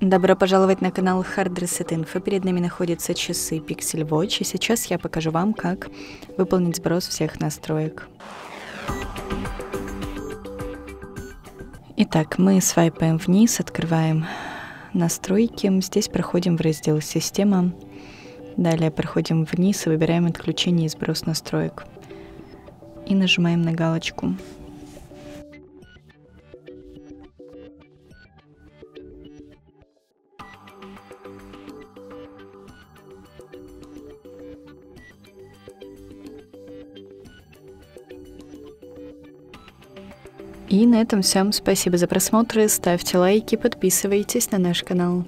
Добро пожаловать на канал Hard Reset Info. Перед нами находятся часы Pixel Watch, и сейчас я покажу вам, как выполнить сброс всех настроек. Итак, мы свайпаем вниз, открываем настройки. Здесь проходим в раздел «Система». Далее проходим вниз и выбираем «Отключение и сброс настроек». И нажимаем на галочку. И на этом всем. Спасибо за просмотр. Ставьте лайки, подписывайтесь на наш канал.